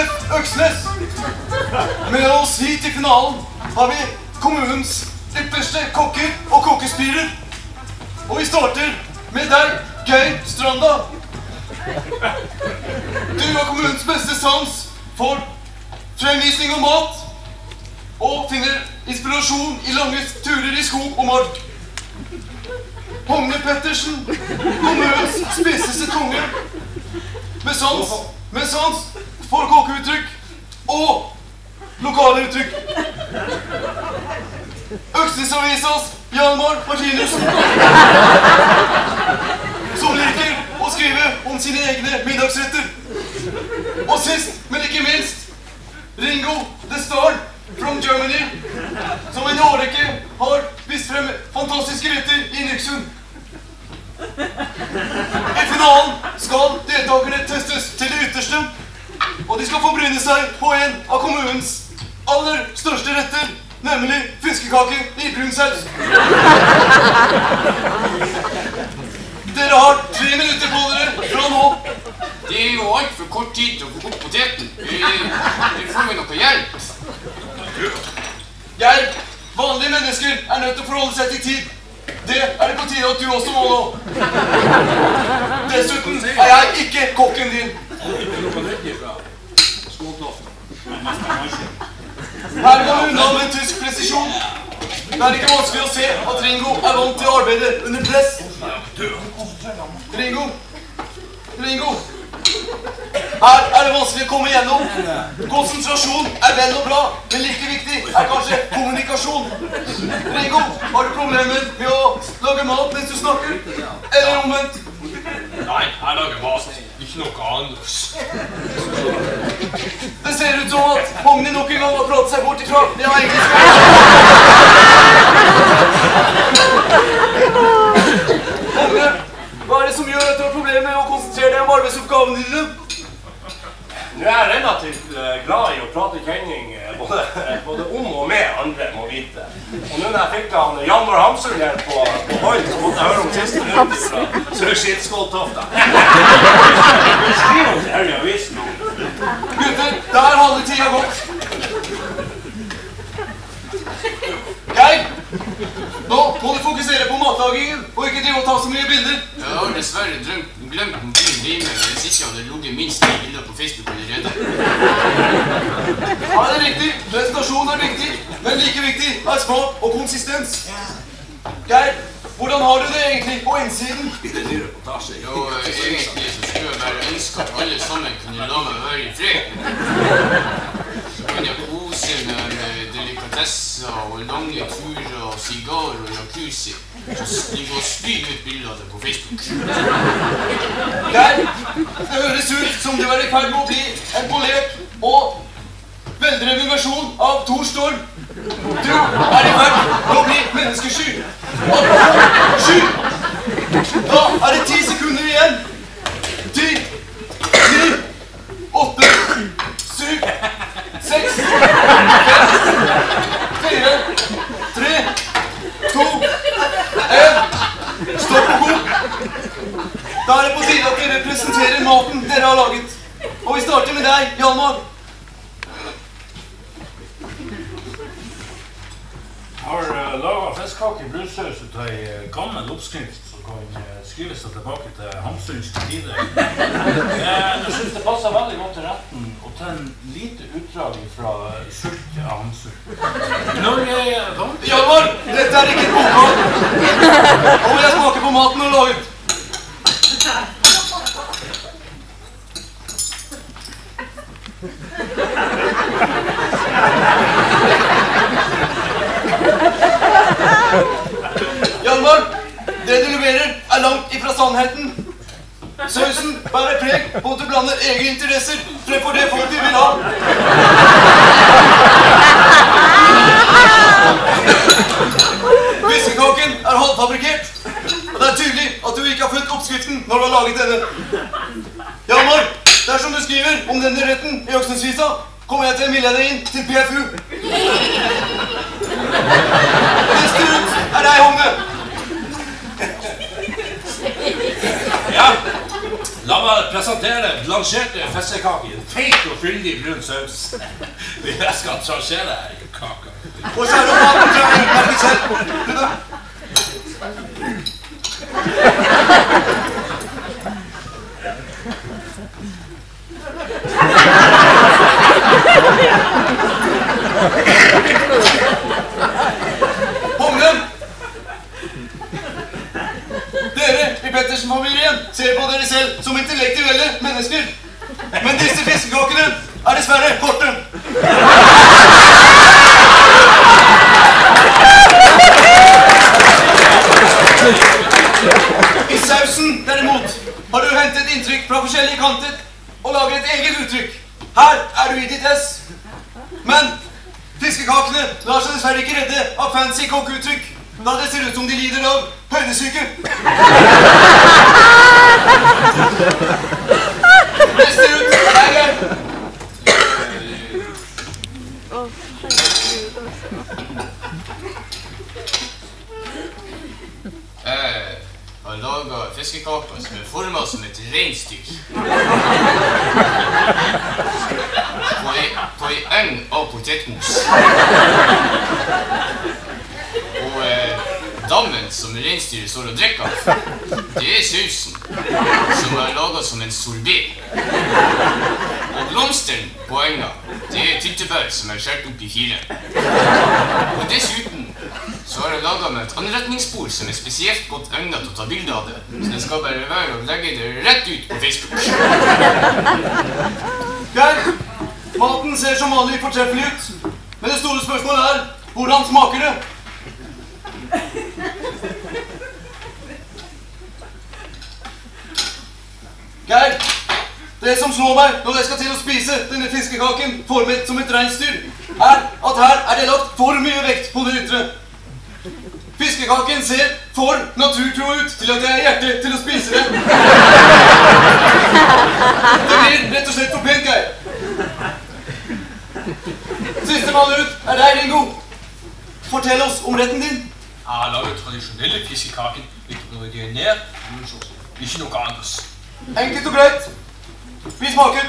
mastersjef Øksnes. Med oss hit i finalen har vi kommunens ypperste kokker og kokkespirer. Og vi starter med deg, Geir Stranda. Du har kommunens beste sans for fremvisning av mat. Og finner inspirasjon i lange turer i skog og mark. Hogne Pettersen, kommunens spisseste tunge. Med sans, med sans for kåkeuttrykk og lokale uttrykk. Øksnesavisas Hjalmar Martinussen. Som liker å skrive om sine egne middagsretter. Og sist, men ikke minst, Ringo the Star from Germany. Som en årrekke har vist frem fantastiske retter i Nyksund. I finalen skal deltakerne testes til det ytterste. Og de skal få bryne seg på en av kommunens aller største retter, nemlig fiskekake i brun saus. Dere har tre minutter på dere fra nå. Det er jo altfor kort tid til å få kokt poteten. Vi, vi får jo noe hjelp. Geir, vanlige mennesker er nødt til å forholde seg til tid. Det er det på tide at du også må nå. Dessuten er jeg ikke kokken din. Her går vi unna med tysk presisjon. Det er ikke vanskelig å se at Ringo er vant til å arbeide under press. Ringo. Ringo. Her er det vanskelig å komme igjennom. Konsentrasjon er vel og bra, men like viktig er kanskje kommunikasjon. Ringo, har du problemer med å lage mat mens du snakker? Eller omvendt? Nei, jeg lager mat. Ikke noe annet. Ut som at Hogni nok en gang har pratet seg bort ifra det han egentlig skulle. Hogne, hva er det som gjør at du har problemer med å konsentrere deg om arbeidsoppgavene dine? Nå er jeg relativt eh, glad i å prate kjenning eh, både, både om og med andre, må vite. Og nå når jeg fikk han Hjalmar Hamsun her på, på hånd, så måtte jeg høre om siste minutt fra Sør-Skidskåltofta. Skriv er halve tida gått. Geir, nå må du fokusere på matlagingen og ikke drive og ta så mye bilder. Jeg har dessverre drømt, glemt mobilen hjemme hvis ikke hadde ligget minst ti bilder på Facebook allerede. Ja, det er riktig. Presentasjon er viktig, men like viktig er smak og konsistens. Geir, hvordan har du det egentlig på innsiden? Jo, eh, egentlig så skulle jeg bare ønske at alle sammen kunne la meg være i fred. Så kunne jeg kose meg med delikatesser og lange turer og sigarer og jacuzzi. Så ligge og spy ut bilder av det på Facebook. Der! det høres ut som du er i ferd med å bli en polert og veldreven versjon av Thor Storm. Du er i ferd med å bli menneskesky. Sky! Da er det ti sekunder igjen. Ti, ni, åtte, syv, seks, fem, fire, tre, to, én Stopp og god. Da er det på tide at vi representerer maten dere har laget. Og vi starter med deg, Hjalmar. Har uh, laga fiskekake i brunsaus ut av ei eh, gammel oppskrift som kan skrive seg tilbake til Hamsuns tider. Eh, jeg syns det passer veldig godt til retten å ta en lite utdrag fra Sult av Hamsun. Når jeg er vant Hjalmar, dette er ikke god mat! Nå vil jeg smake på maten og har laget. Hjalmar, det du leverer er langt ifra sannheten. Sausen bærer preg på at du blander egne interesser fremfor det folk vil ha. Fiskekaken er halvfabrikkert, og det er tydelig at du ikke har fulgt oppskriften når du har laget denne. Hjalmar, dersom du skriver om denne retten i Øksnesvisa, kommer jeg til å melde deg inn til PFU. Neste ut er deg, Hogne. Ja, La meg presentere blansjerte fiskekaker i en feit og fyldig brun saus. Jeg skal trasjere kaka. Og så er det maten fra ølmerket selv. Du da? Humlen! Pettersen igjen ser på dere selv som intellektuelle mennesker. Men disse fiskekakene er dessverre korte. I sausen, derimot, har du hentet inntrykk fra forskjellige kanter og lager et eget uttrykk. Her er du i ditt ess. Men fiskekakene lar seg dessverre ikke redde av fancy kokkeuttrykk, da det ser ut som de lider av høydesyke. Neste ut er jeg. Jeg har laga fiskekaker som er forma som et reinsdyr. På ei, på ei eng av potetmos. Dammen som reinsdyret står og drikker av, det er sausen, som er laga som en sorbé. Og blomstene på enga, det er tyttebær som er skåret opp i fire. Og dessuten så har jeg laga meg et anretningsbord som er spesielt godt egnet til å ta bilde av det. Så det skal bare være å legge det rett ut på Facebook. Geir, maten ser som vanlig fortreffelig ut. Men det store spørsmålet er hvordan smaker det? Geir, det som slår meg når jeg skal til å spise denne fiskekaken formet som et reinsdyr, er at her er det lagt for mye vekt på det ytre. Fiskekaken ser for naturtro ut til at jeg har hjerte til å spise den. Det blir rett og slett for pent, Geir. Sistemann ut er deg, Ringo. Fortell oss om retten din. Har laget tradisjonelle fiskekaker med noe DNA, ikke noe annet. Enkelt og greit. Vi smaker.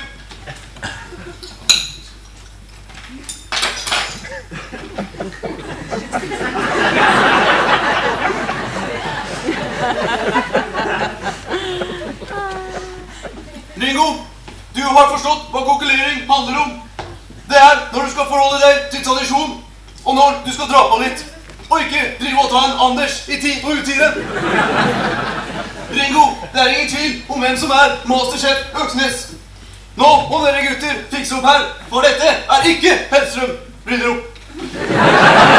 Ringo, du har forstått hva kokkelering handler om. Det er når du skal forholde deg til tradisjon, og når du skal dra på litt. Og ikke drive og ta en Anders i tid og utide. Ringo, det er ingen tvil om hvem som er masterchef Øksnes. Nå må dere gutter fikse opp her, for dette er ikke Hellstrøm. Briller opp.